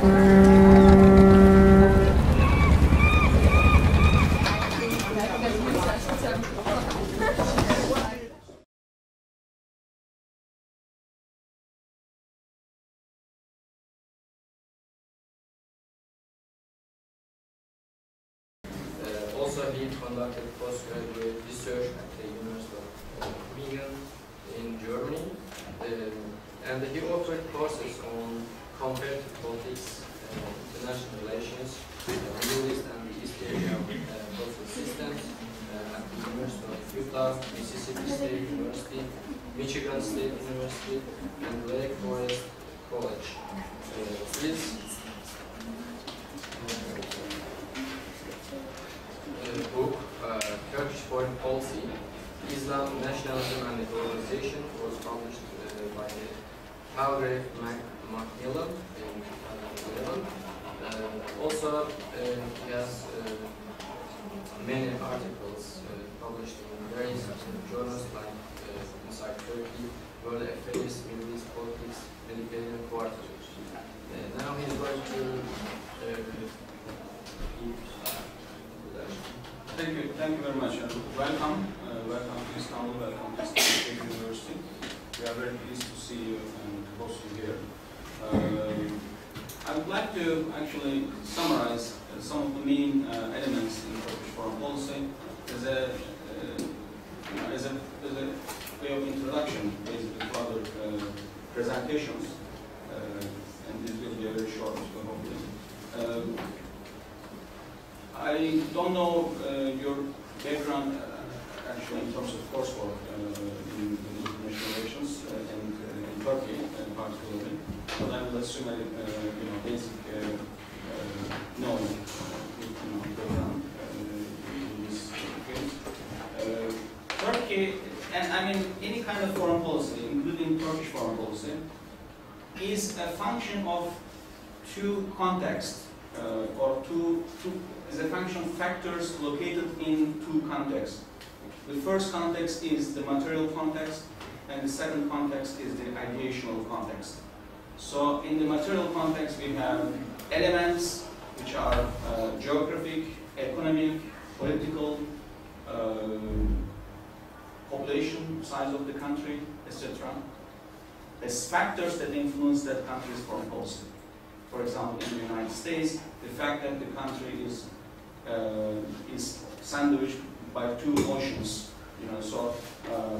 Uh, also, he conducted postgraduate research at the University of Michigan in Germany, Uh, and he offered courses on comparative politics, uh, international relations, uh, Middle East and East Asia uh, political systems uh, at the University of Utah, Mississippi State University, Michigan State University, and Lake Forest College. Uh, please uh, book, uh, Turkish Foreign Policy, Islam, Nationalism and the Globalization was published uh, by Palgrave Mac Macmillan in 2011. Uh, also, uh, he has uh, many articles uh, published in various journals like uh, Insight Turkey, World Affairs, Middle East Politics, Mediterranean Quarter. Uh, now he's going to uh, give uh, Thank you, thank you very much. and welcome, uh, welcome to Istanbul, welcome to Istanbul State University. We are very pleased to see you and host you here. Um, I would like to actually summarize uh, some of the main uh, elements in Turkish foreign policy as a, uh, as a, as a way of introduction, basically, to other uh, presentations. Uh, and this will be a very short, hopefully. Um, I don't know uh, your background actually in terms of coursework in, in international relations and in Turkey particularly, but I will assume a uh, you know basic uh, uh, knowledge, you know, in this. Uh, Turkey, and I mean any kind of foreign policy, including Turkish foreign policy, is a function of two contexts uh, or two, two a function of factors located in two contexts. The first context is the material context, and the second context is the ideational context. So in the material context, we have elements which are uh, geographic, economic, political, uh, population, size of the country, etc. As factors that influence that country's foreign policy. For example, in the United States, the fact that the country is uh, is sandwiched by two oceans. You know, so uh,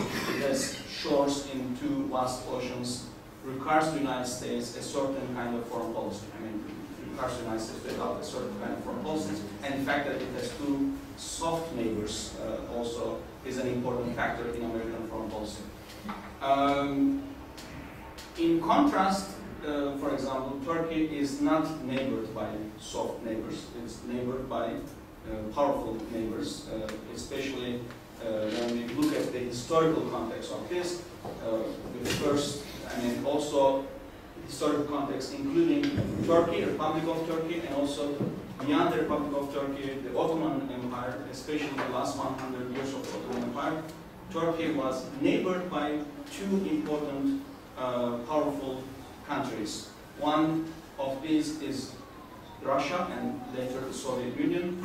it has shores in two vast oceans. Requires the United States a certain kind of foreign policy. I mean, requires the United States to adopt a certain kind of foreign policy. And the fact that it has two soft neighbors uh, also is an important factor in American foreign policy. Um, in contrast, uh, for example, Turkey is not neighbored by soft neighbors. It's neighbored by uh, powerful neighbors, uh, especially when we look at the historical context of this. Uh, the first, I mean, also historical context, including Turkey, Republic of Turkey, and also beyond the Republic of Turkey, the Ottoman Empire, especially the last 100 years of the Ottoman Empire. Turkey was neighbored by two important, uh, powerful countries. One of these is Russia and later the Soviet Union.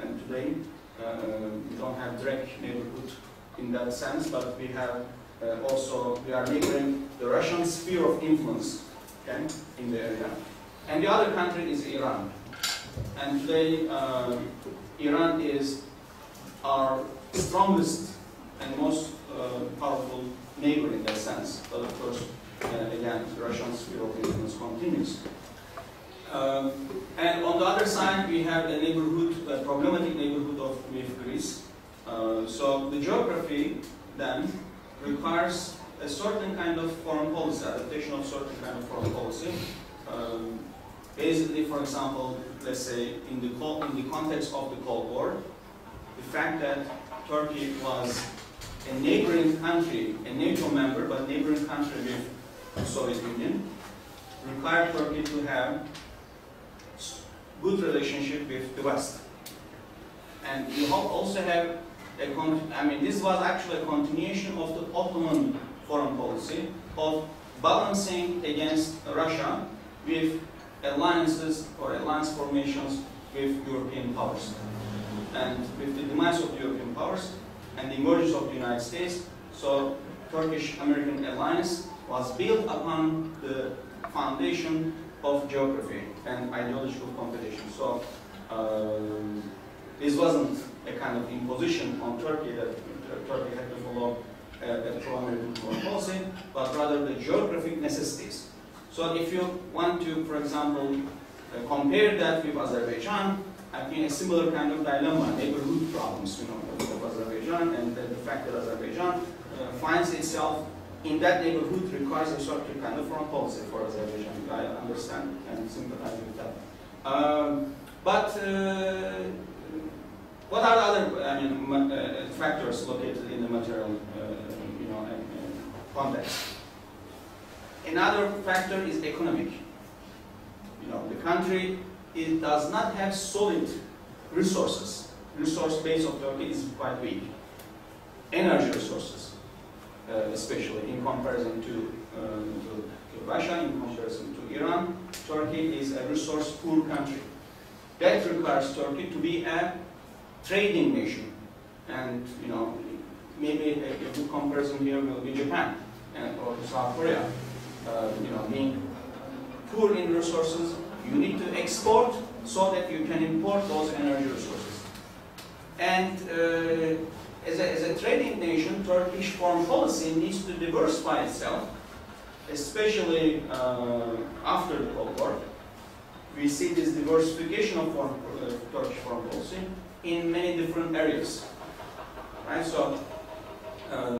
and today uh, we don't have direct neighborhood in that sense, but we have uh, also, we are neighboring the Russian sphere of influence okay, in the area. And the other country is Iran. And today uh, Iran is our strongest and most uh, powerful neighbor in that sense. But of course, uh, again, the Russian sphere of influence continues. Um, and on the other side, we have a neighborhood, a problematic neighborhood of with Greece. Uh, so the geography then requires a certain kind of foreign policy, adaptation of certain kind of foreign policy. Um, basically, for example, let's say in the, in the context of the Cold War, the fact that Turkey was a neighboring country, a NATO member, but neighboring country with the Soviet Union, required Turkey to have good relationship with the West. And you also have I mean, this was actually a continuation of the Ottoman foreign policy of balancing against Russia with alliances or alliance formations with European powers. And with the demise of European powers and the emergence of the United States, so Turkish-American alliance was built upon the foundation of geography and ideological competition. So um, this wasn't a kind of imposition on Turkey that Turkey had to follow a pro-American foreign policy, but rather the geographic necessities. So if you want to, for example, uh, compare that with Azerbaijan, I think a similar kind of dilemma, neighborhood problems, you know, of Azerbaijan, and the, the fact that Azerbaijan uh, finds itself in that neighborhood requires a certain kind of foreign policy for Azerbaijan. I understand and sympathize with that. Um, but uh, what are the other I mean, uh, factors located in the material uh, you know, context? Another factor is economic. You know, the country it does not have solid resources. Resource base of Turkey is quite weak. Energy resources, uh, especially in comparison to, uh, to, to Russia, in comparison to Iran, Turkey is a resource poor country. That requires Turkey to be a trading nation. And, you know, maybe a, a good comparison here will be Japan and, or South Korea. Uh, you know, being poor in resources, you need to export so that you can import those energy resources. And uh, as, a, as a trading nation, Turkish foreign policy needs to diversify itself, especially uh, after the Cold War. We see this diversification of foreign, uh, Turkish foreign policy in many different areas. Right? So, um,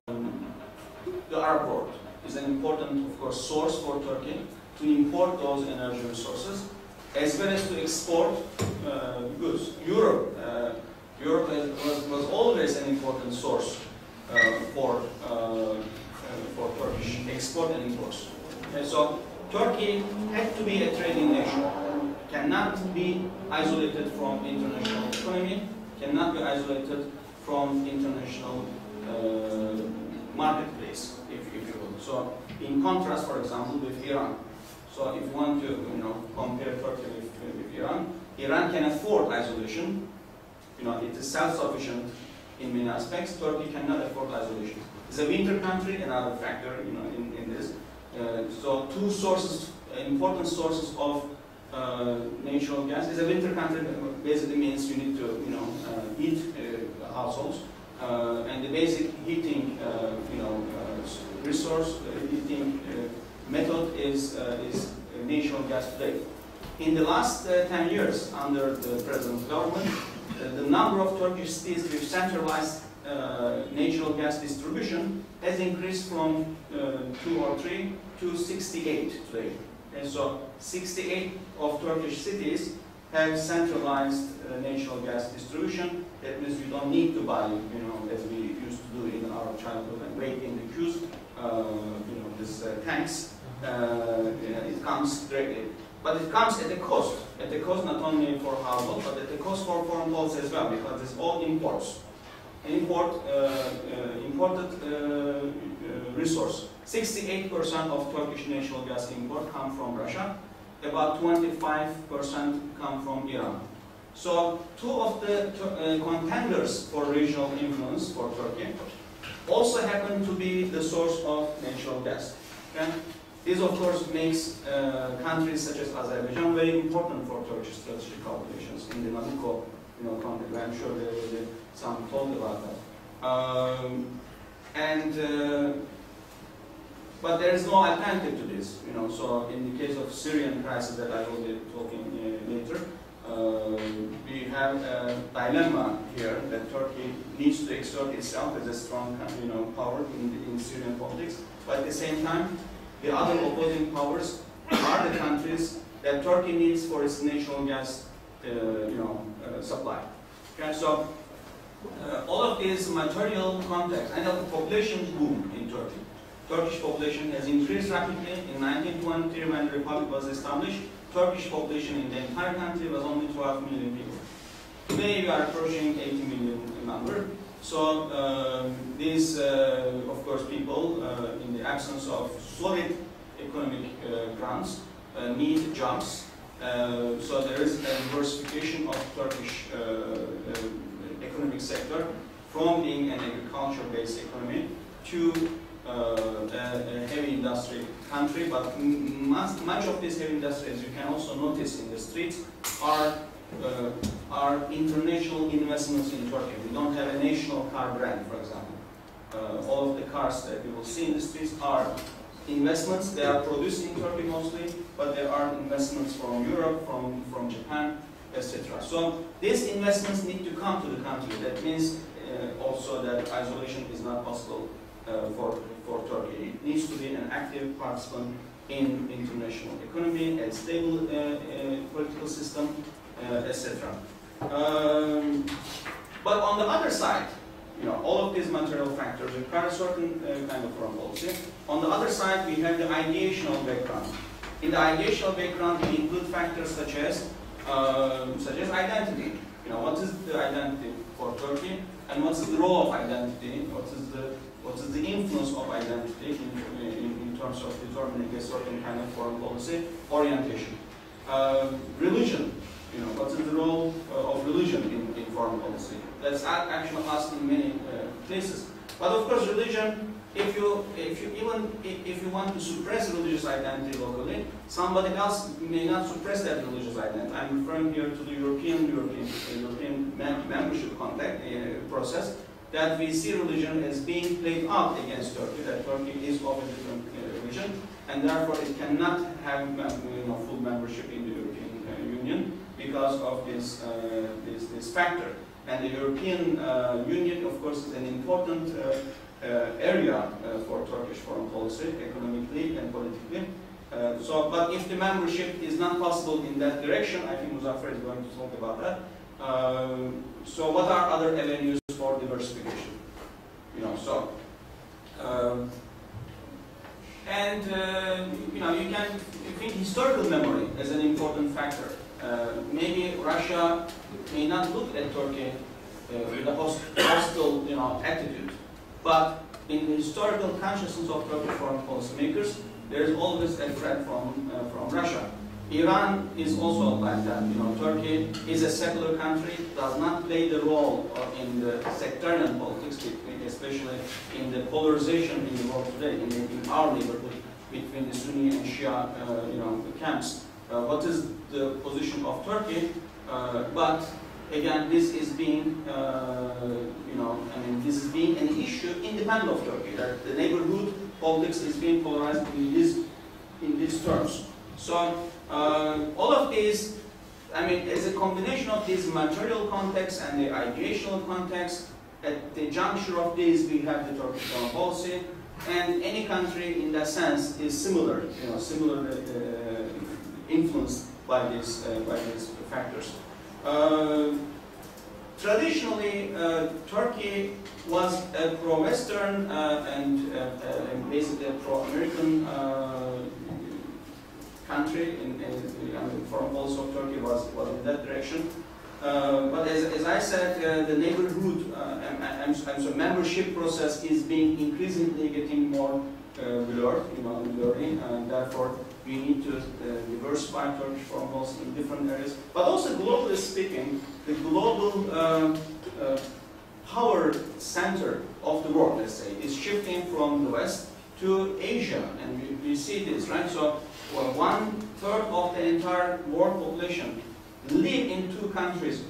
the Arab world is an important, of course, source for Turkey to import those energy resources, as well as to export uh, goods. Europe, uh, Europe was, was always an important source uh, for uh, uh, for Turkish export and imports. And so Turkey had to be a trading nation, cannot be isolated from international economy, cannot be isolated from international uh, marketplace, if, if you will. So in contrast, for example, with Iran. So if you want to you know, compare Turkey with, with Iran, Iran can afford isolation. You know, it is self-sufficient in many aspects. Turkey cannot afford isolation. It's a winter country, another factor you know, in, in this. Uh, so two sources, important sources of uh, natural gas. It's a winter country, basically means you need to you know, uh, heat uh, households. Uh, and the basic heating uh, you know, resource, heating method is, is natural gas today. In the last 10 years, under the present government, the number of Turkish cities with centralized uh, natural gas distribution has increased from uh, 2 or 3 to 68 today. And so 68 of Turkish cities have centralized uh, natural gas distribution. That means you don't need to buy, you know, as we used to do in our childhood and wait in the queues, uh, you know, these uh, tanks. Uh, it comes directly. But it comes at a cost. At a cost not only for household, but at a cost for foreign policy as well, because it's all imports. Import, uh, uh, imported resource. 68% of Turkish natural gas import come from Russia. About 25% come from Iran. So two of the uh, contenders for regional influence for Turkey also happen to be the source of natural gas. Okay? This, of course, makes uh, countries such as Azerbaijan very important for Turkish strategic calculations in the Nabucco you know, context. I'm sure there will be some talk about that. Um, and uh, but there is no alternative to this, you know. So in the case of Syrian crisis that I will be talking uh, later, uh, we have a dilemma here that Turkey needs to exert itself as a strong, you know, power in, the, in Syrian politics. But at the same time, the other opposing powers are the countries that Turkey needs for its national gas, uh, you know, uh, supply. Okay, so uh, all of these material context and the population boom in Turkey Turkish population has increased rapidly. In 1920, when the republic was established, Turkish population in the entire country was only 12 million people. Today we are approaching 80 million number. So um, these, uh, of course, people, uh, in the absence of solid economic uh, grounds, uh, need jobs. Uh, so there is a diversification of Turkish uh, economic sector from being an agriculture-based economy to a, a heavy industry country, but much, much of this heavy industry, as you can also notice in the streets, are uh, are international investments in Turkey. We don't have a national car brand, for example. Uh, all of the cars that you will see in the streets are investments. They are produced in Turkey mostly, but there are investments from Europe, from, from Japan, etc. So these investments need to come to the country. That means uh, also that isolation is not possible uh, for, for Turkey. It needs to be an active participant in international economy, a stable uh, uh political system, etc. Um, but on the other side, you know, all of these material factors require a certain uh, kind of foreign policy. On the other side, we have the ideational background. In the ideational background, we include factors such as um, such as identity. You know, what is the identity for Turkey, and what's the role of identity? What is the what is the influence of identity in, in, in terms of determining a certain kind of foreign policy orientation? Uh, religion you know, what is the role uh, of religion in, in foreign policy? That's actually asked in many uh, places. But of course, religion, if you, if you even if you want to suppress religious identity locally, somebody else may not suppress that religious identity. I'm referring here to the European European European membership contact, uh, process that we see religion as being played out against Turkey. That Turkey is of a different uh, religion, and therefore it cannot have you know, full membership in the European uh, Union because of this, uh, this, this, factor. And the European uh, Union, of course, is an important uh, area for Turkish foreign policy, economically and politically. so, but if the membership is not possible in that direction, I think Muzaffer is going to talk about that. so what are other avenues for diversification? You know, so um, and uh, you know you can think historical memory as an important factor. Uh, maybe Russia may not look at Turkey uh, with a hostile you know, attitude, but in the historical consciousness of Turkish foreign policymakers, there is always a threat from, uh, from Russia. Iran is also like that. You know, Turkey is a secular country, does not play the role in the sectarian politics, especially in the polarization in the world today, in, in our neighborhood between the Sunni and Shia, uh, you know, camps. Uh, what is the position of Turkey? Uh, but again, this is being, uh, you know, I mean, this is being an issue independent of Turkey. That the neighborhood politics is being polarized in these in these terms. So all of these I mean, as a combination of this material context and the ideational context, at the juncture of these, we have the Turkish foreign policy, and any country in that sense is similar, you know, similar uh, influenced by these, uh, by these factors. Uh, traditionally, uh, Turkey was a pro-Western and basically a pro-American country, in, in foreign Turkey was, was in that direction. Uh, but as, as I said, uh, the neighborhood uh, and, and, and, so membership process is being increasingly getting more blurred, you know, blurry, and therefore we need to uh, diversify Turkish foreign in different areas. But also globally speaking, the global uh, uh, power center of the world, let's say, is shifting from the West to Asia. And we, we see this, right? So well, one third of the entire world population live in two countries,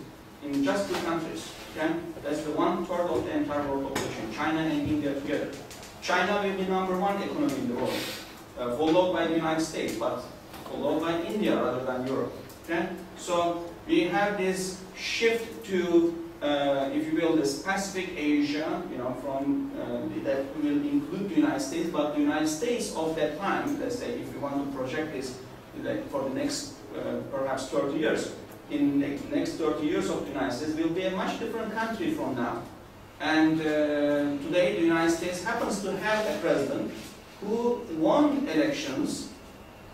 in just two countries. Okay? That's the one third of the entire world population, China and India together. China will be number one economy in the world uh, followed by the United States, but followed by India rather than Europe. Okay? So we have this shift to, uh, if you will, this Pacific Asia, you know, from uh, that will include the United States, but the United States of that time, let's say, if you want to project this like, for the next uh, perhaps 30 years, in the next 30 years of the United States will be a much different country from now. And uh, today the United States happens to have a president who won elections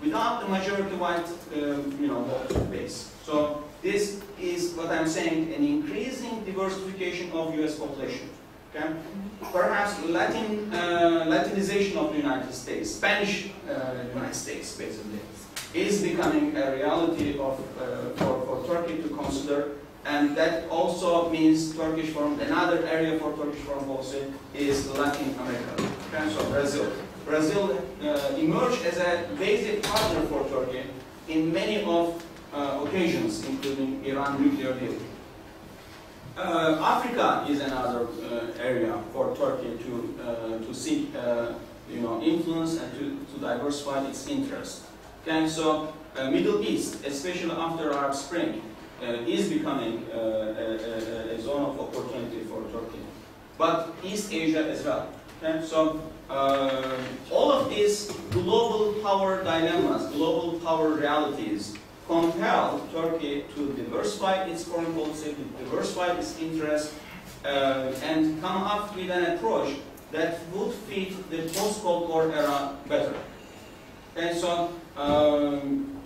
without the majority white uh, you know, vote base. So this is what I'm saying, an increasing diversification of US population. Okay? Perhaps Latin, uh, Latinization of the United States, Spanish uh, United States, basically. is becoming a reality of, uh, for, for Turkey to consider, and that also means Turkish foreign, another area for Turkish foreign policy is Latin America, okay, so Brazil. Brazil uh, emerged as a basic partner for Turkey in many of uh, occasions, including Iran nuclear deal. Uh, Africa is another uh, area for Turkey to, uh, to seek uh, you know, influence and to, to diversify its interests. Okay, so Middle East, especially after Arab Spring, is becoming a, a, a, zone of opportunity for Turkey. But East Asia as well. Okay, so uh, all of these global power dilemmas, global power realities, compel Turkey to diversify its foreign policy, to diversify its interests, uh, and come up with an approach that would fit the post-Cold War era better. And so, um,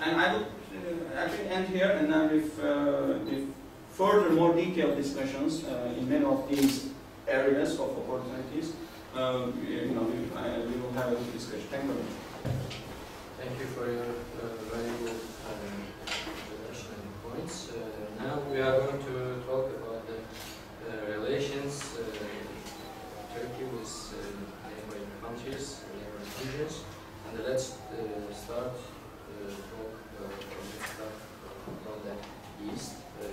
and I will uh, actually end here, and then with, uh, with further more detailed discussions uh, in many of these areas of opportunities, uh, you know, we, I, we will have a discussion. Thank you. Thank you for your uh, very good um, introduction and points. Uh, now we are going to talk about the uh, relations uh, Turkey with uh, neighboring countries, neighboring regions. And let's uh, start uh, talk uh, from the stuff from the east. Uh,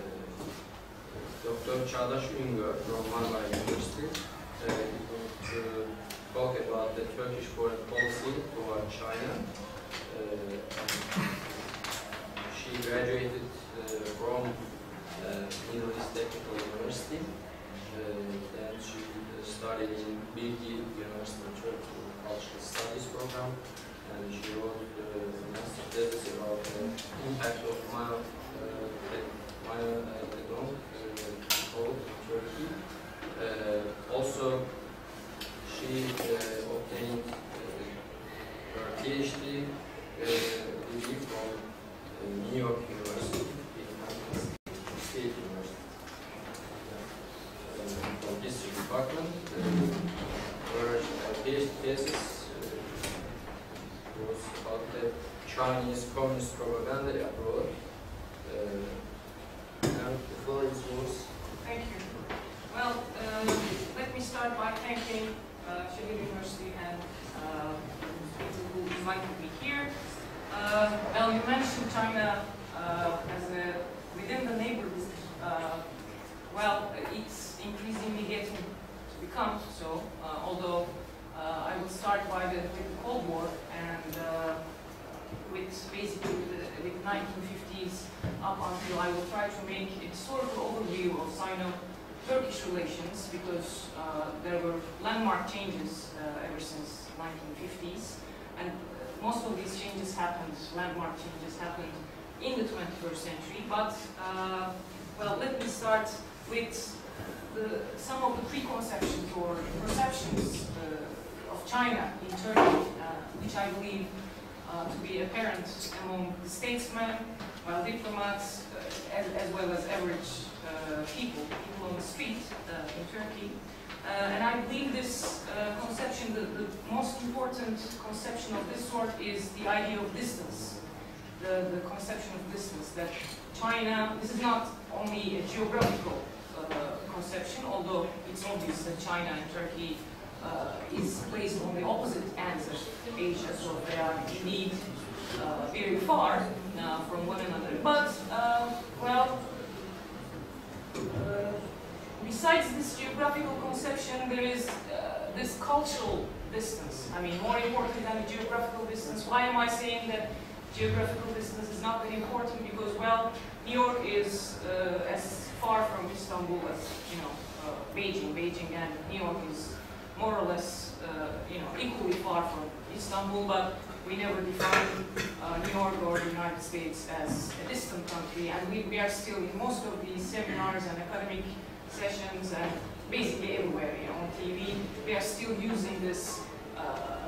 Dr. Çağdaş Üngör from Marmara University uh, he will uh, talk about the Turkish foreign policy toward China. Uh, she graduated uh, from uh, Middle East Technical University. Uh, then she uh, studied in Bilgi University in Turkey Cultural Studies program. And she wrote uh, a master thesis about the impact of Mao uh, Mao Zedong uh, code in Turkey. Uh, also, she uh, obtained uh, her PhD uh, degree from uh, New York University, the United State University, uh, from history department. Uh, her uh, PhD thesis uh, was about the Chinese communist propaganda abroad. Uh, and the floor is yours. Thank you. Well, um, let me start by thanking uh, Şehir University and uh, people invited me here. Uh, well, you mentioned China uh, as a, within the neighborhood. Uh, well, it's increasingly getting to become so, uh, although uh, I will start by the, the Cold War and with basically the with 1950s up until I will try to make a historical overview of Sino-Turkish relations because uh, there were landmark changes uh, ever since 1950s and most of these changes happened, landmark changes happened in the 21st century but uh, well let me start with the, some of the preconceptions or perceptions uh, of China in Turkey uh, which I believe uh, to be apparent among statesmen, uh, diplomats, as, as well as average people, people on the street in Turkey. Uh, and I believe this conception, the, the most important conception of this sort is the idea of distance. The, the conception of distance, that China, this is not only a geographical conception, although it's obvious that China and Turkey uh, is placed on the opposite ends of Asia, so they are indeed uh, very far uh, from one another. But, uh, well, uh, besides this geographical conception, there is uh, this cultural distance. I mean, more important than the geographical distance. Why am I saying that geographical distance is not very important? Because, well, New York is as far from Istanbul as, you know, Beijing. Beijing and New York is more or less, uh, you know, equally far from Istanbul, but we never define uh, New York or the United States as a distant country, and we, we are still in most of these seminars and academic sessions and basically everywhere, you know, on TV, we are still using this uh,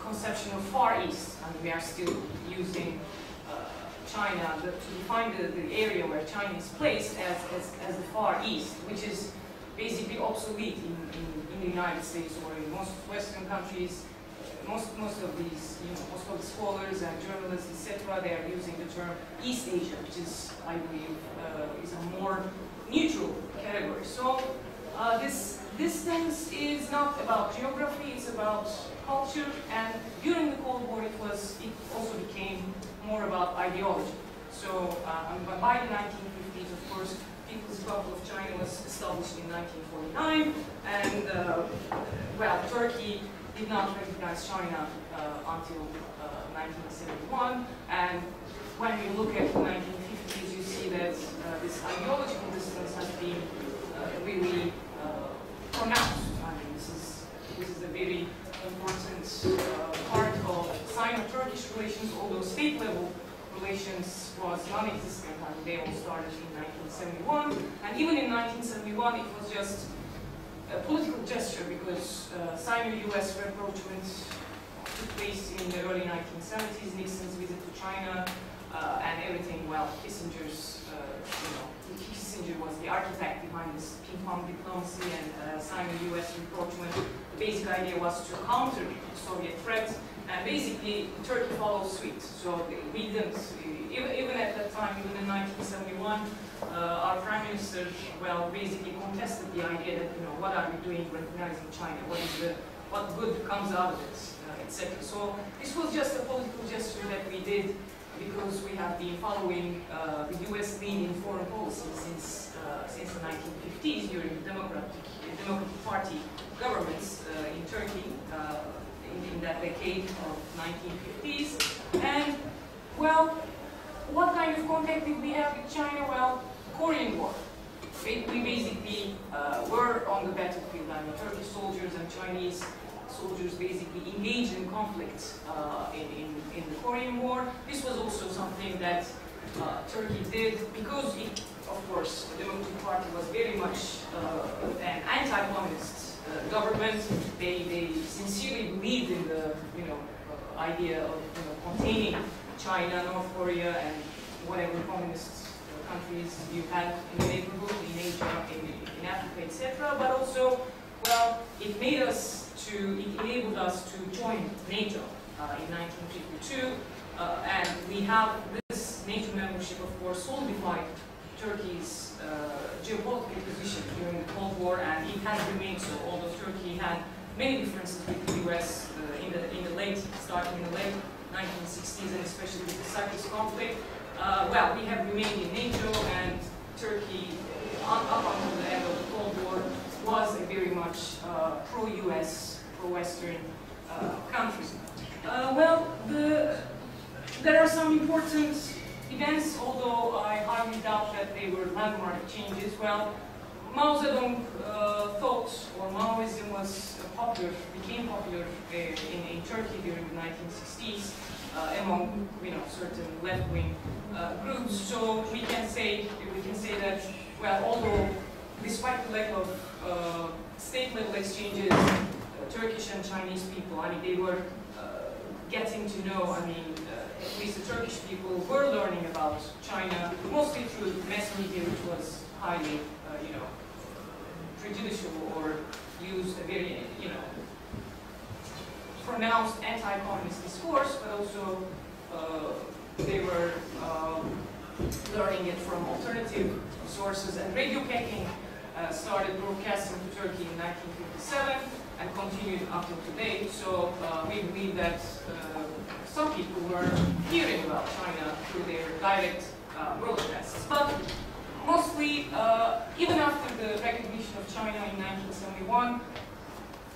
conception of Far East, and we are still using uh, China the, to define the, the area where China is placed as, as, as the Far East, which is basically obsolete in, in, in, the United States or in most Western countries. most most of these, you know, most of the scholars and journalists, etc., they are using the term East Asia, which is, I believe, uh, is a more neutral category. So uh, this distance is not about geography; it's about culture. And during the Cold War, it was it also became more about ideology. So uh, by the 1950s, of course, People's Republic of China was established in 1949, and uh, well, Turkey did not recognize China uh, until 1971. Uh, and when you look at the 1950s, you see that uh, this ideological been uh, really pronounced. I mean, this is this is a very important part of Sino-Turkish relations, although state level relations was non-existent and they all started in 1971. And even in 1971, it was just a political gesture because uh, Sino-US rapprochement took place in the early 1970s, Nixon's visit to China, uh, and everything, well, Kissinger's, uh, you know, Kissinger was the architect behind this ping-pong diplomacy and uh, Sino-US rapprochement. The basic idea was to counter Soviet threat and basically, Turkey followed suit. So we didn't, even, even at that time, even in 1971, uh, our prime minister, well, basically contested the idea that, you know, what are we doing recognizing China? What is the, what good comes out of it, uh, etc. So this was just a political gesture that we did because we have been following uh, the U.S. lead in foreign policy since uh, since the 1950s during the Democratic, Democratic Party governments uh, in Turkey. Uh, in, in that decade of 1950s. And, well, what kind of contact did we have with China? Well, Korean War. We, we basically uh, were on the battlefield. I mean, Turkish soldiers and Chinese soldiers basically engaged in conflict uh, in, in, in, the Korean War. This was also something that uh, Turkey did because, it, of course, the Democratic Party was very much uh, an anti-communist uh, government. They, they sincerely believed in the you know uh, idea of you know, containing China, North Korea, and whatever communist countries you had in the neighborhood, in Asia, in, in Africa, etc. But also, well, it made us to, it enabled us to join NATO uh, in 1952, uh, and we have this NATO membership, of course, solidified Turkey's uh, geopolitical position during the Cold War, and it has remained so, although Turkey had many differences with the US uh, in, the, in the late, starting in the late 1960s, and especially with the Cyprus conflict. Uh, well, we have remained in NATO, and Turkey, up until the end of the Cold War, was a very much uh, pro-US, pro-Western uh, country. Uh, well, the, there are some important events, although I highly doubt that they were landmark changes. Well, Mao Zedong uh, thought, or Maoism was popular, became popular uh, in, in Turkey during the 1960s uh, among you know certain left-wing uh, groups. So we can say we can say that well, although despite the lack of state-level exchanges, Turkish and Chinese people, I mean, they were getting to know, I mean, at least the Turkish people were learning about China, mostly through mass media, which was highly, uh, you know, prejudicial or used a very, you know, pronounced anti-communist discourse, but also uh, they were um, learning it from alternative sources. And Radio Peking uh, started broadcasting to Turkey in 1957 and continued until today. So uh, we believe that uh, some people were hearing about China through their direct uh, broadcasts. But mostly, uh, even after the recognition of China in 1971,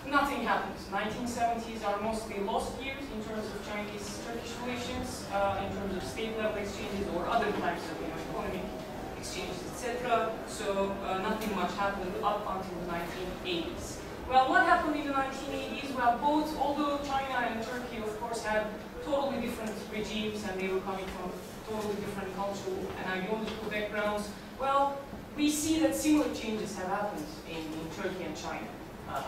nothing happened. 1970s are mostly lost years in terms of Chinese-Turkish relations, uh, in terms of state-level exchanges or other types of you know, economic exchanges, etc. So uh, nothing much happened up until the 1980s. Well, what happened in the 1980s? Well, both, although China and Turkey, of course, had totally different regimes and they were coming from totally different cultural and ideological backgrounds. Well, we see that similar changes have happened in, in Turkey and China. Uh,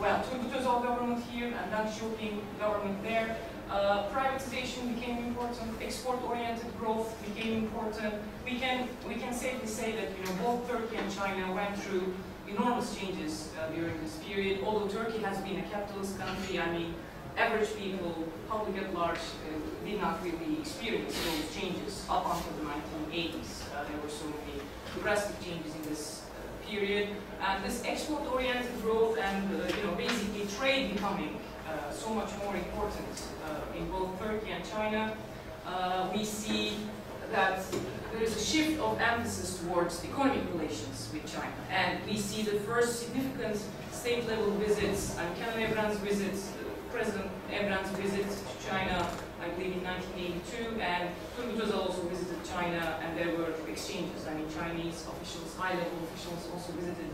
well, Turgut Özal government here and Deng Xiaoping government there. Uh, privatization became important, export-oriented growth became important. We can, we can safely say that you know, both Turkey and China went through enormous changes uh, during this period. Although Turkey has been a capitalist country, I mean, average people, public at large, uh, did not really experience those changes up until the 1980s. Uh, there were so many progressive changes in this uh, period, and this export-oriented growth and uh, you know basically trade becoming uh, so much more important in both Turkey and China. We see that there is a shift of emphasis towards economic relations with China, and we see the first significant state-level visits, and Kenan Evren's visits, President visit to China, I believe in 1982, and Turgut also visited China, and there were exchanges. I mean, Chinese officials, high-level officials also visited,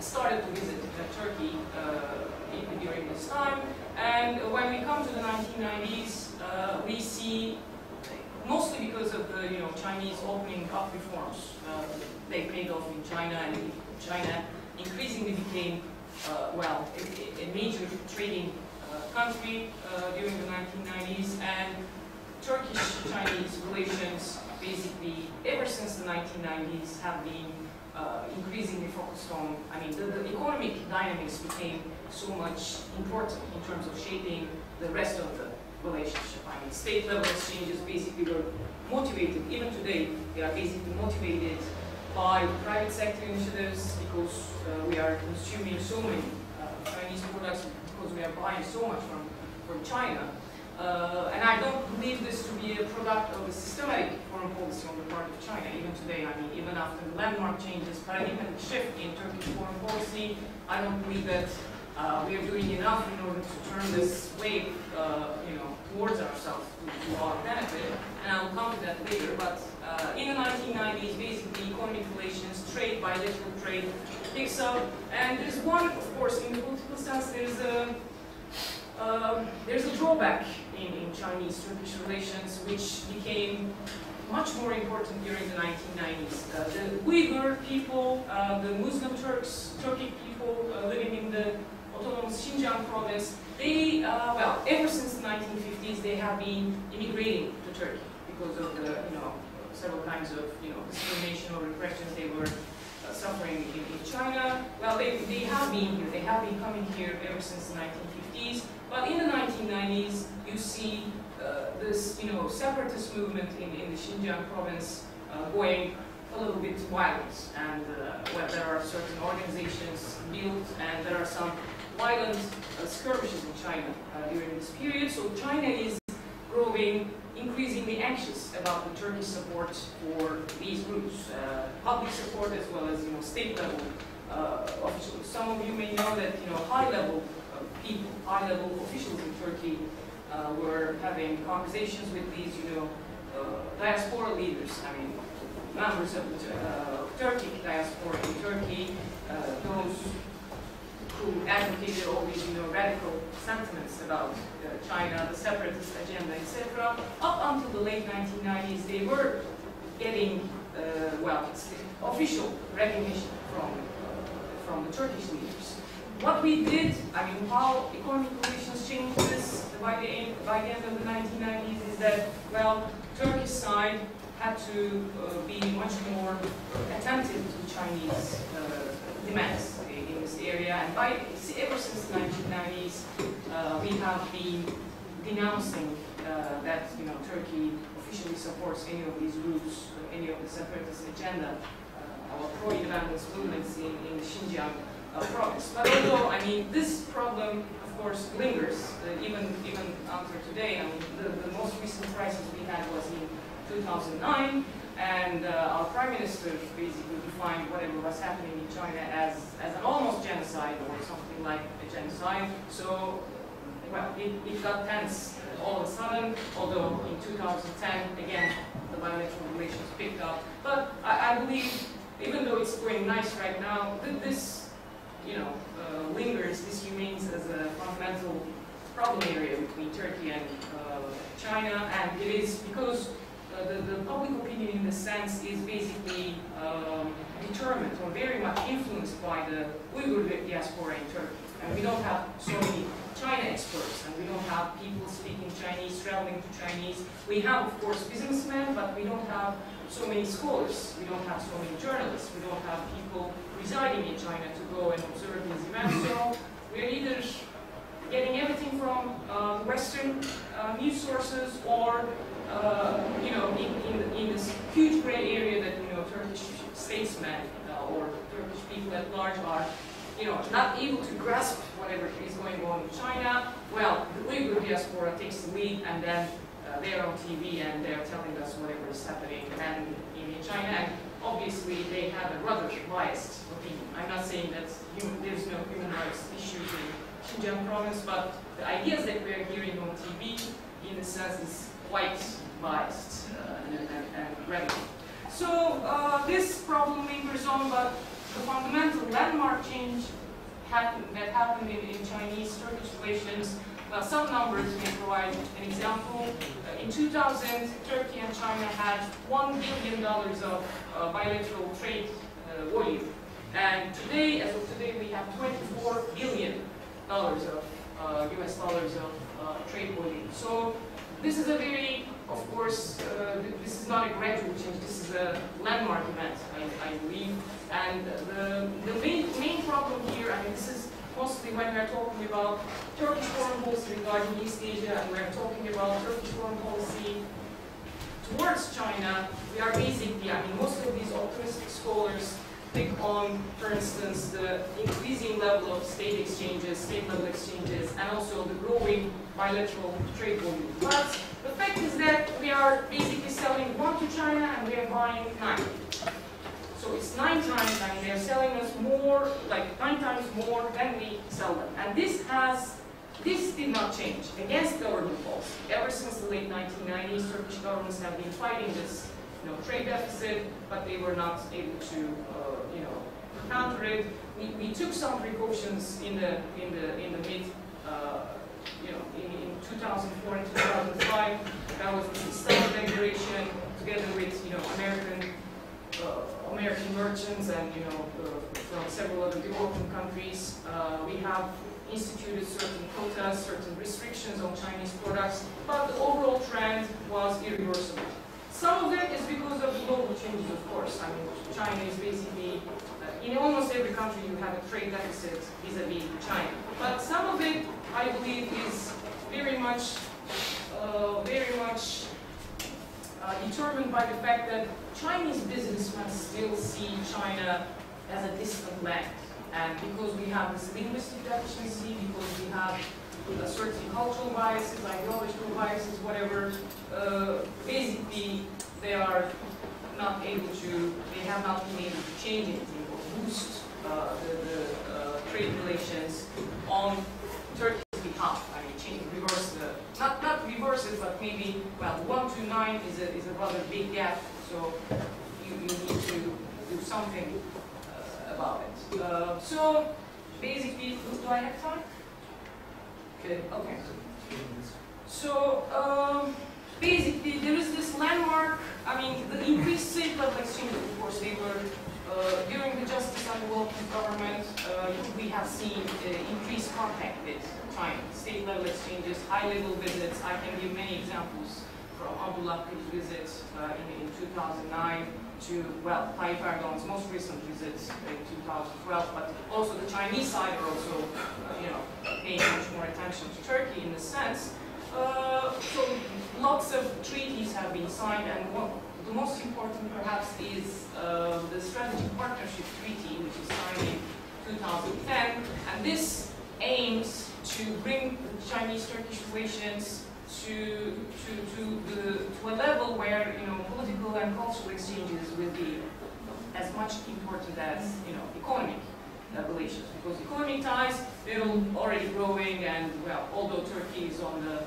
started to visit uh, Turkey uh, during this time. And when we come to the 1990s, uh, we see mostly because of the you know Chinese opening up reforms. Uh, they paid off in China, and China increasingly became uh, well a, a major trading uh, country uh, during the 1990s, and Turkish-Chinese relations basically ever since the 1990s have been uh, increasingly focused on. I mean, the, the economic dynamics became so much important in terms of shaping the rest of the relationship. I mean, state level exchanges basically were motivated, even today, they are basically motivated by private sector initiatives because uh, we are consuming so many uh, Chinese products, because we are buying so much from, from China. Uh, and I don't believe this to be a product of a systematic foreign policy on the part of China, even today. I mean, even after the landmark changes, paradigmatic shift in Turkish foreign policy, I don't believe that uh, we are doing enough in order to turn this wave, uh, you know, towards ourselves to, to our benefit. And I'll come to that later. But uh, in the 1990s, basically, economic relations, trade, bilateral trade picks up. And there's one, of course, in the political sense, there's a um, there's a drawback in, in Chinese-Turkish relations, which became much more important during the 1990s. Uh, the Uyghur people, uh, the Muslim Turks, Turkic people uh, living in the autonomous Xinjiang province, they, uh, well, ever since the 1950s, they have been immigrating to Turkey because of the, you know, several kinds of, you know, discrimination or repressions they were uh, suffering in, in China. Well, they, they have been here. They have been coming here ever since the 1950s. But in the 1990s, you see uh, this, you know, separatist movement in, in the Xinjiang province uh, going a little bit violent. And uh, well, there are certain organizations built, and there are some violent skirmishes in China uh, during this period. So China is growing increasingly anxious about the Turkish support for these groups, uh, public support as well as you know state level uh, officials. Some of you may know that you know high level people, high level officials in Turkey uh, were having conversations with these you know uh, diaspora leaders. I mean members of the uh, Turkic diaspora in Turkey, who advocated all these, you know, radical sentiments about uh, China, the separatist agenda, etc. Up until the late 1990s, they were getting, uh, well, official recognition from from the Turkish leaders. What we did, I mean, how economic relations changed this by the end, by the end of the 1990s is that, well, Turkish side had to uh, be much more attentive to Chinese uh, demands area. And by, ever since the 1990s, uh, we have been denouncing uh, that you know Turkey officially supports any of these groups, any of the separatist agenda, uh, or pro-independence movements in, in Xinjiang uh, province. But although, I mean, this problem, of course, lingers, uh, even even after today. I mean, the, the most recent crisis we had was in 2009, and uh, our prime minister basically defined whatever was happening in China as, as an almost genocide or something like a genocide. So, well, it, it got tense all of a sudden, although in 2010, again, the bilateral relations picked up. But I, I believe, even though it's going nice right now, th- this, you know, uh, lingers, this remains as a fundamental problem area between Turkey and uh, China, and it is because uh, the, the public opinion in this sense is basically um, determined or very much influenced by the Uyghur diaspora in Turkey. And we don't have so many China experts, and we don't have people speaking Chinese, traveling to Chinese. We have, of course, businessmen, but we don't have so many scholars. We don't have so many journalists. We don't have people residing in China to go and observe these events. So we're either getting everything from uh, Western uh, news sources or, uh, you know, in, in, in, this huge gray area that, you know, Turkish statesmen uh, or Turkish people at large are, you know, not able to grasp whatever is going on in China. Well, the Uyghur diaspora takes the lead and then uh, they're on TV and they're telling us whatever is happening and in China. And obviously, they have a rather biased opinion. I'm not saying that human, there's no human rights issues in Xinjiang province, but the ideas that we're hearing on TV, in a sense, is quite biased uh, and, and, and radical. So uh, this problem lingers on, but the fundamental landmark change that happened in, in Chinese-Turkish relations well, some numbers may provide an example. Uh, in 2000, Turkey and China had $1 billion of uh, bilateral trade uh, volume. And today, as of today, we have $24 billion of US uh, dollars of trade volume. So this is a very, of course, uh, this is not a gradual change, this is a landmark event, I, I believe. And the, the main, main problem here, I mean, this is mostly when we're talking about Turkish foreign policy regarding East Asia and we're talking about Turkish foreign policy towards China, we are basically, I mean, most of these optimistic scholars pick on, for instance, the increasing level of state exchanges, state-level exchanges, and also the growing bilateral trade volume. But the fact is that we are basically selling one to China and we are buying nine. So it's nine times, and they're selling us more, like nine times more than we sell them. And this has, this did not change against government policy. Ever since the late 1990s, Turkish governments have been fighting this you know, trade deficit, but they were not able to, uh, you know, counter it. We, we took some precautions in the in the in the mid, uh, you know, in, in 2004 and 2005. That was the Istanbul Declaration, together with you know American uh, American merchants and you know uh, from several other developing countries. Uh, we have instituted certain quotas, certain restrictions on Chinese products, but the overall trend was irreversible. Some of it is because of global changes, of course. I mean, China is basically, uh, in almost every country you have a trade deficit vis-a-vis -vis China. But some of it, I believe, is very much, uh, very much uh, determined by the fact that Chinese businessmen still see China as a distant land. And because we have this linguistic deficiency, because we have a certain cultural biases, ideological biases, whatever, uh, basically they are not able to, they have not been able to change anything or boost uh, the, the uh, trade relations on Turkey's behalf. I mean, change, reverse the, not, not reverse it, but maybe, well, 1 to 9 is a, is a rather big gap so you, you need to do something uh, about it. Uh, so basically, do I have time? Okay. Okay. So um, basically, there is this landmark. I mean, the increased state level exchanges, of course, they were uh, during the Justice and Development government. Uh, we have seen uh, increased contact with China, state level exchanges, high level visits. I can give many examples from Abdullah Gül's visit uh, in, in 2009 to, well, Tayyip Erdogan's most recent visit in 2012, but also the Chinese side are also, you know, paying much more attention to Turkey in a sense. Uh, so lots of treaties have been signed, and one, the most important perhaps is uh, the Strategic Partnership Treaty, which is signed in 2010, and this aims to bring the Chinese-Turkish relations to, to, to, the, to a level where you know, political cultural exchanges will be as much important as you know, economic relations. Because economic ties, they're already growing and, well, although Turkey is on the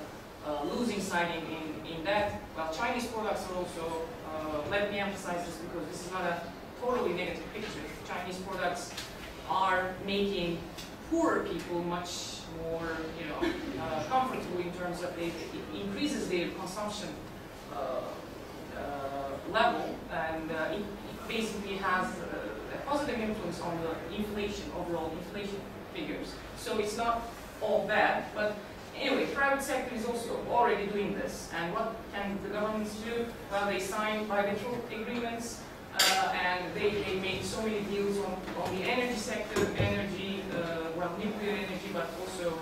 uh, losing side in, in, in, that, well, Chinese products are also, uh, let me emphasize this because this is not a totally negative picture. Chinese products are making poorer people much more, you know, uh, comfortable in terms of it, it increases their consumption uh, uh, level, and uh, it, it, basically has a positive influence on the inflation, overall inflation figures. So it's not all bad, but anyway, private sector is also already doing this. And what can the governments do? Well, they sign bilateral agreements, uh, and they, they made so many deals on, on the energy sector, energy, uh, well, nuclear energy, but also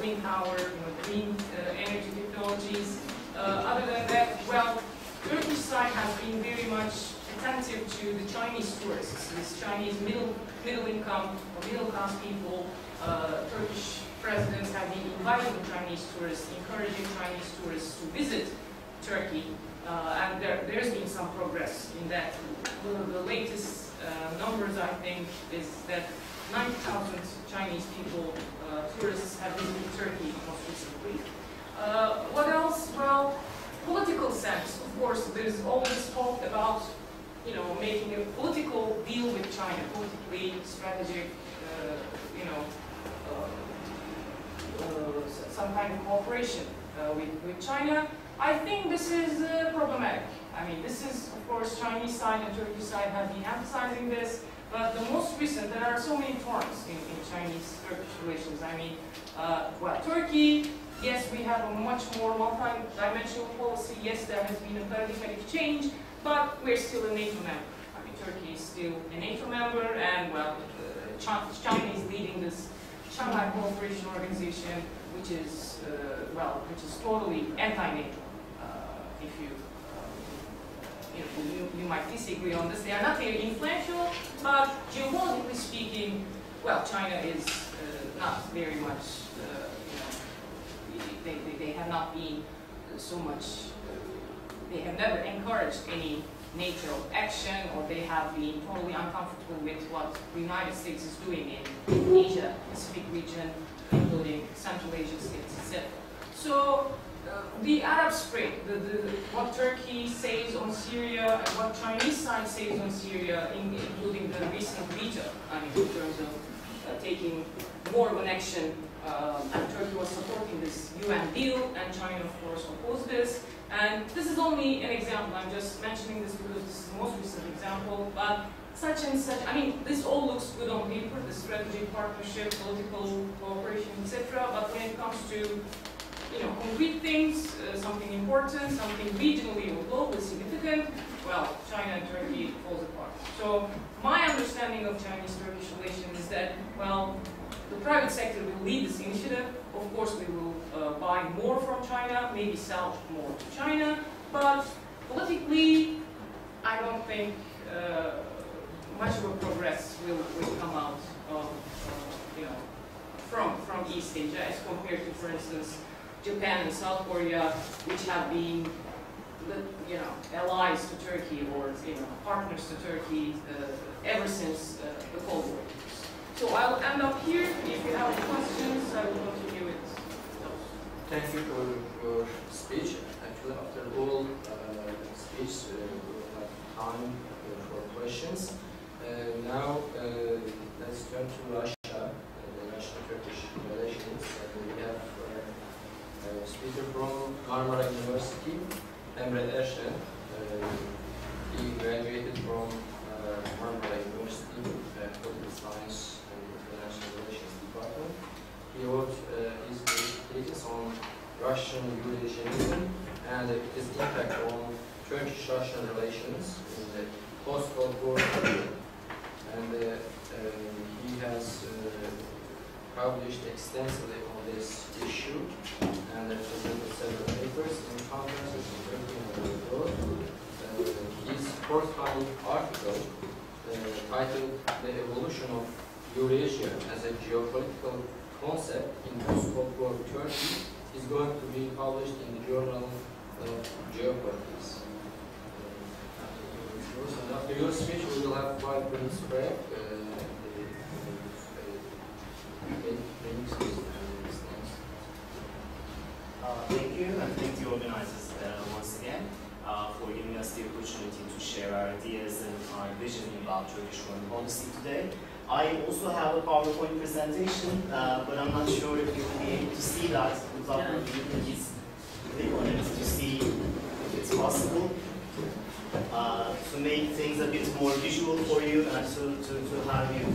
wind power, you know, green uh, energy technologies. Uh, other than that, well, Turkish side has been very much attentive to the Chinese tourists, these Chinese middle middle income or middle class people. Uh, Turkish presidents have been inviting Chinese tourists, encouraging Chinese tourists to visit Turkey, uh, and there, there's been some progress in that. The, the latest uh, numbers, I think, is that 9,000 Chinese people, uh, tourists, have visited Turkey most recently. Uh, what else? Well, there's always talk about, you know, making a political deal with China, politically strategic, uh, you know, uh, uh, some kind of cooperation uh, with, with China. I think this is uh, problematic. I mean, this is, of course, Chinese side and Turkish side have been emphasizing this, but the most recent, there are so many forms in, in Chinese-Turkish relations. I mean, well, Turkey, yes, we have a much more multi-dimensional policy. Yes, there has been a paradigmatic change, but we're still a NATO member. I mean, Turkey is still a NATO member, and, well, uh, China is leading this Shanghai Cooperation Organization, which is, uh, well, which is totally anti-NATO if you, um, you, know, you, you might disagree on this. They are not very influential, but geopolitically speaking, well, China is uh, not very much, uh, they, they, they have not been so much, they have never encouraged any nature of action or they have been totally uncomfortable with what the United States is doing in Asia Pacific region, including Central Asian states, etc. So the Arab Spring, the, the, what Turkey says on Syria and what Chinese side says on Syria, in, including the recent veto, I mean, in terms of uh, taking more of an action, and Turkey was supporting this UN deal, and China, of course, opposed this. And this is only an example, I'm just mentioning this because this is the most recent example, but such and such, I mean, this all looks good on paper, the strategy, partnership, political cooperation, etc., but when it comes to you know, concrete things, uh, something important, something regionally or globally significant, well, China and Turkey falls apart. So my understanding of Chinese-Turkish relations is that, well, private sector will lead this initiative. Of course, we will uh, buy more from China, maybe sell more to China, but politically, I don't think uh, much of a progress will, will come out of, uh, you know, from, from East Asia as compared to, for instance, Japan and South Korea, which have been, you know, allies to Turkey or you know partners to Turkey uh, ever since uh, the Cold War. So I'll end up here. If you have questions, I will continue with those. Thank you for your speech. Actually, after all uh, speech, uh, we have time for questions. Uh, now, uh, let's turn to Russia. The Russian-Turkish relations. we have a speaker from Marmara University, Emre. Uh, he graduated from uh, Marmara University, uh, Political Science He wrote uh, his thesis on Russian Eurasianism and its impact on Turkish-Russian relations in the post-Cold War period. And uh, uh, he has published extensively on this issue and I presented several papers in conferences in Turkey and the world. Uh, his forthcoming article uh, titled The Evolution of Eurasia as a Geopolitical Concept in Post-Cold War Turkey is going to be published in the Journal of Geopolitics. Uh, after your speech, we will have five minutes break. Uh, uh, thank you, and thank you organizers uh, once again uh, for giving us the opportunity to share our ideas and our vision about Turkish foreign policy today. I also have a PowerPoint presentation, uh, but I'm not sure if you will be able to see that without yeah. please click on it to see if it's possible. Uh, to make things a bit more visual for you and to, to, to have you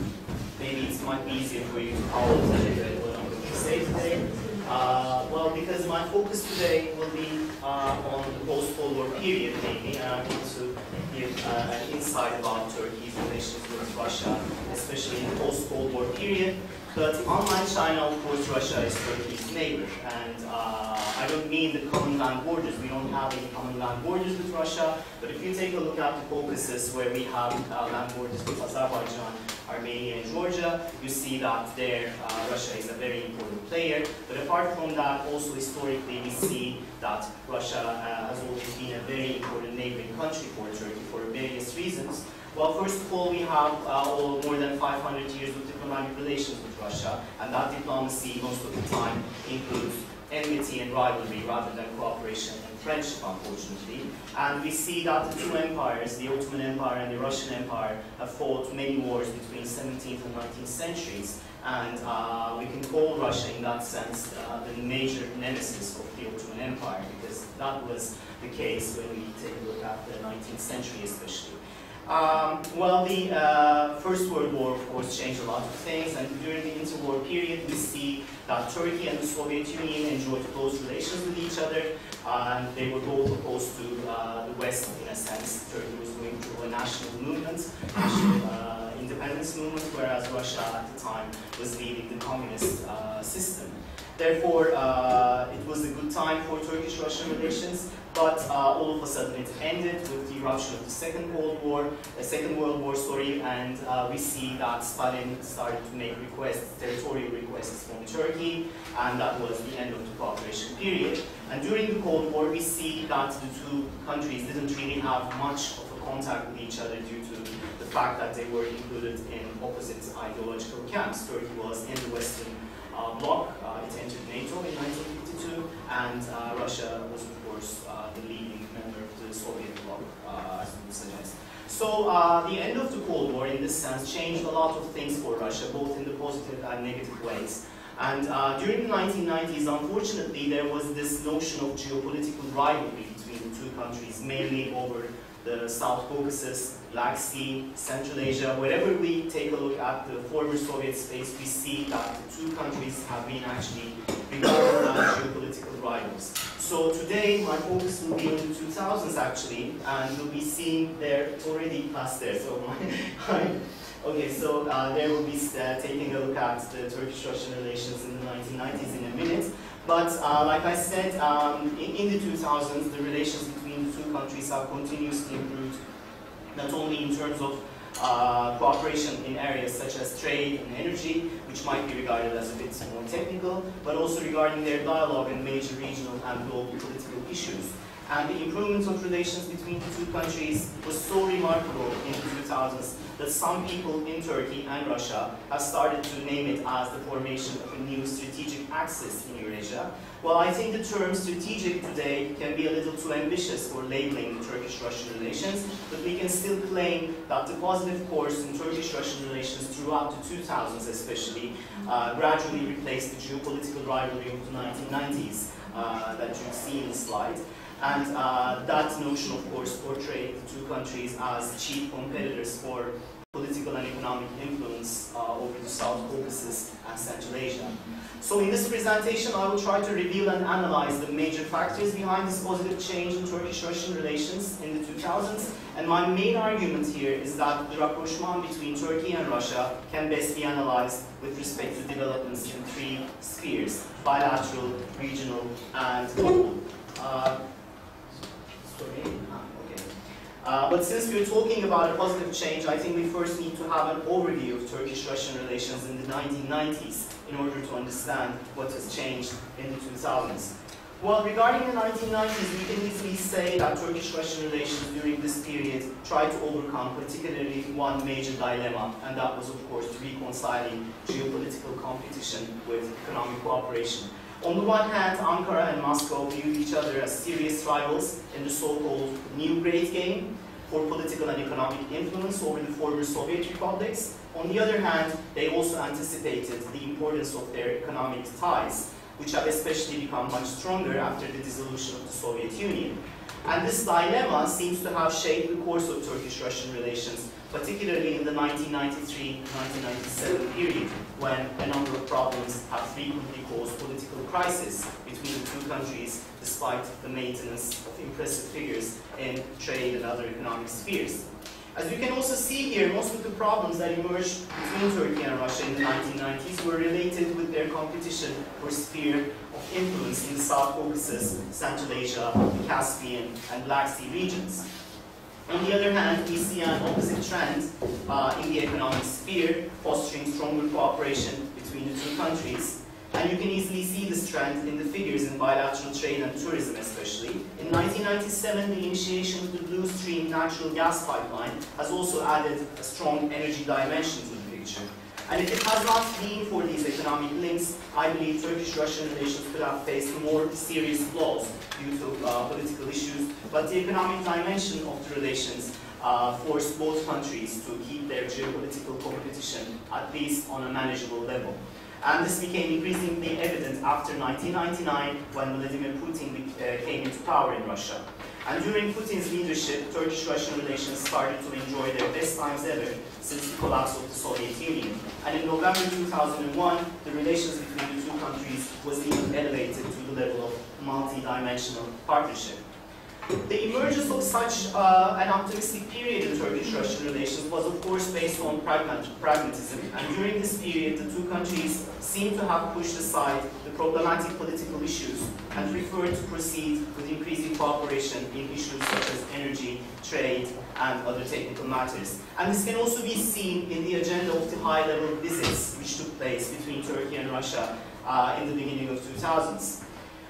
maybe it might be easier for you to follow what I'm going to say today. Uh, well, because my focus today will be uh, on the post-Cold War period mainly, and I want to give uh, an insight about Turkey's relations with Russia, especially in the post-Cold War period. But unlike China, of course, Russia is Turkey's neighbor. And uh, I don't mean the common land borders. We don't have any common land borders with Russia. But if you take a look at the Caucasus, where we have uh, land borders with Azerbaijan, Armenia, and Georgia, you see that there uh, Russia is a very important player. But apart from that, also historically, we see that Russia uh, has always been a very important neighboring country for Turkey for various reasons. Well, first of all, we have uh, all, more than 500 years of diplomatic relations with Russia, and that diplomacy most of the time includes enmity and rivalry rather than cooperation and friendship, unfortunately. And we see that the two empires, the Ottoman Empire and the Russian Empire, have fought many wars between 17th and 19th centuries. And uh, we can call Russia, in that sense, uh, the major nemesis of the Ottoman Empire, because that was the case when we take a look at the 19th century especially. Um, well, the uh, First World War, of course, changed a lot of things, and during the interwar period, we see that Turkey and the Soviet Union enjoyed close relations with each other, and they were both opposed to uh, the West, in a sense. Turkey was going through a national movement, national uh, independence movement, whereas Russia at the time was leading the communist uh, system. Therefore, uh, it was a good time for Turkish-Russian relations, but uh, all of a sudden it ended with the eruption of the Second World War, the Second World War, sorry, and uh, we see that Stalin started to make requests, territorial requests from Turkey, and that was the end of the cooperation period. And during the Cold War, we see that the two countries didn't really have much of a contact with each other due to the fact that they were included in opposite ideological camps. Turkey was in the Western bloc, uh, it entered NATO in 1952, and uh, Russia was, of course, uh, the leading member of the Soviet bloc, uh, as we suggest. So uh, the end of the Cold War, in this sense, changed a lot of things for Russia, both in the positive and negative ways. And during the 1990s, unfortunately, there was this notion of geopolitical rivalry between the two countries, mainly over the South Caucasus, Black Sea, Central Asia, wherever we take a look at the former Soviet space, we see that the two countries have been actually regarded geopolitical rivals. So today, my focus will be on the 2000s actually, and we'll be seeing there already past there. So my, okay, so uh, there will be uh, taking a look at the Turkish-Russian relations in the 1990s in a minute. But uh, like I said, um, in, in, the 2000s, the relations between countries have continuously improved, not only in terms of uh, cooperation in areas such as trade and energy, which might be regarded as a bit more technical, but also regarding their dialogue in major regional and global political issues. And the improvement of relations between the two countries was so remarkable in the 2000s that some people in Turkey and Russia have started to name it as the formation of a new strategic axis in Eurasia. Well, I think the term strategic today can be a little too ambitious for labeling Turkish-Russian relations, but we can still claim that the positive course in Turkish-Russian relations throughout the 2000s especially uh, gradually replaced the geopolitical rivalry of the 1990s uh, that you see in the slide. And uh, that notion, of course, portrayed the two countries as chief competitors for political and economic influence uh, over the South Caucasus and Central Asia. So in this presentation, I will try to reveal and analyze the major factors behind this positive change in Turkish-Russian relations in the 2000s. And my main argument here is that the rapprochement between Turkey and Russia can best be analyzed with respect to developments in three spheres, bilateral, regional, and global. Uh, sorry. Uh, but since we're talking about a positive change, I think we first need to have an overview of Turkish-Russian relations in the 1990s in order to understand what has changed in the 2000s. Well, regarding the 1990s, we can easily say that Turkish-Russian relations during this period tried to overcome particularly one major dilemma, and that was, of course, reconciling geopolitical competition with economic cooperation. On the one hand, Ankara and Moscow viewed each other as serious rivals in the so-called New Great Game for political and economic influence over the former Soviet republics. On the other hand, they also anticipated the importance of their economic ties, which have especially become much stronger after the dissolution of the Soviet Union. And this dilemma seems to have shaped the course of Turkish-Russian relations particularly in the 1993-1997 period, when a number of problems have frequently caused political crisis between the two countries, despite the maintenance of impressive figures in trade and other economic spheres. As you can also see here, most of the problems that emerged between Turkey and Russia in the 1990s were related with their competition for sphere of influence in the South Caucasus, Central Asia, the Caspian, and Black Sea regions. On the other hand, we see an opposite trend uh, in the economic sphere, fostering stronger cooperation between the two countries. And you can easily see this trend in the figures in bilateral trade and tourism especially. In 1997, the initiation of the Blue Stream natural gas pipeline has also added a strong energy dimension to the picture. And if it has not been for these economic links, I believe Turkish-Russian relations could have faced more serious flaws due to uh, political issues, but the economic dimension of the relations uh, forced both countries to keep their geopolitical competition at least on a manageable level. And this became increasingly evident after 1999 when Vladimir Putin uh, came into power in Russia. And during Putin's leadership, Turkish-Russian relations started to enjoy their best times ever since the collapse of the Soviet Union. And in November 2001, the relations between the two countries was even elevated to the level of multi-dimensional partnership. The emergence of such uh, an optimistic period in Turkish-Russian relations was of course based on pragmatism, and during this period the two countries seem to have pushed aside the problematic political issues and preferred to proceed with increasing cooperation in issues such as energy, trade, and other technical matters. And this can also be seen in the agenda of the high-level visits which took place between Turkey and Russia uh, in the beginning of 2000s.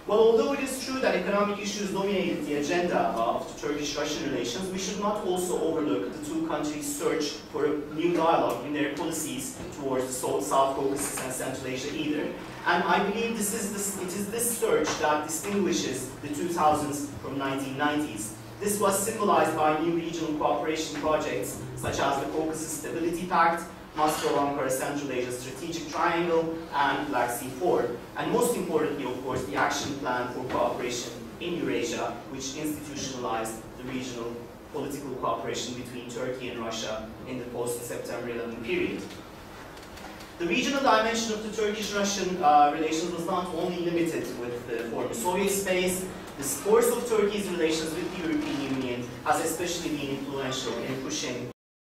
Well, although it is true that economic issues dominated the agenda of the Turkish-Russian relations, we should not also overlook the two countries' search for a new dialogue in their policies towards the South Caucasus and Central Asia either. And I believe this is this, it is this search that distinguishes the 2000s from 1990s. This was symbolized by new regional cooperation projects such as the Caucasus Stability Pact, Moscow-Ankara Central Asia Strategic Triangle, and BLACKSEAFOR. And most importantly, of course, the Action Plan for Cooperation in Eurasia, which institutionalized the regional political cooperation between Turkey and Russia in the post-September 11 period. The regional dimension of the Turkish-Russian uh, relations was not only limited with the former Soviet space, the course of Turkey's relations with the European Union has especially been influential in pushing